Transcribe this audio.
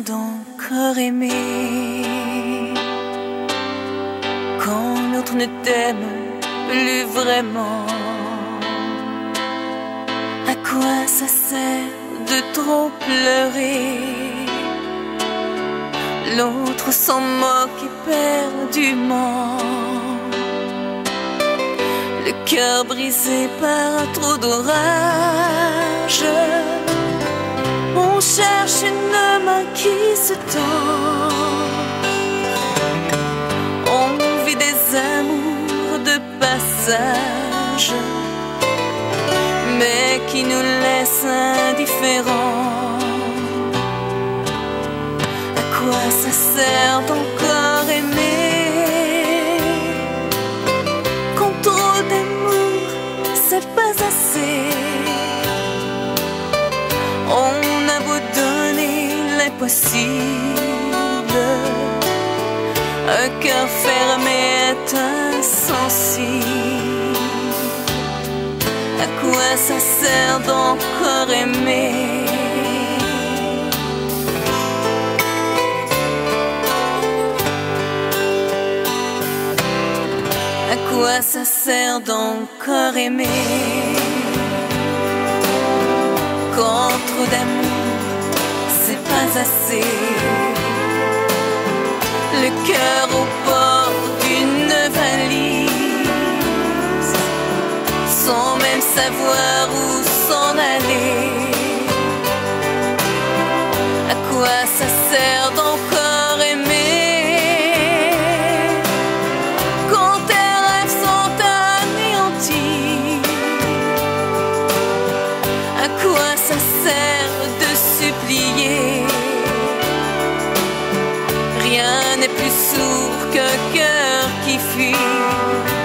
encore aimé quand l'autre ne t'aime plus vraiment. À quoi ça sert de trop pleurer? L'autre s'en moque éperdument. Le cœur brisé par trop d'orage On cherche une main qui se tend On vit des amours de passage Mais qui nous laissent indifférents. À quoi ça sert d'encore aimer? Quand trop d'amour c'est pas assez. On l'impossible Un cœur fermé est insensible. À quoi ça sert d'encore aimer? À quoi ça sert d'encore aimer? Quand trop d'amour, assez. Le cœur au bord d'une valise, sans même savoir où s'en aller. À quoi n'est plus sourd qu'un cœur qui fuit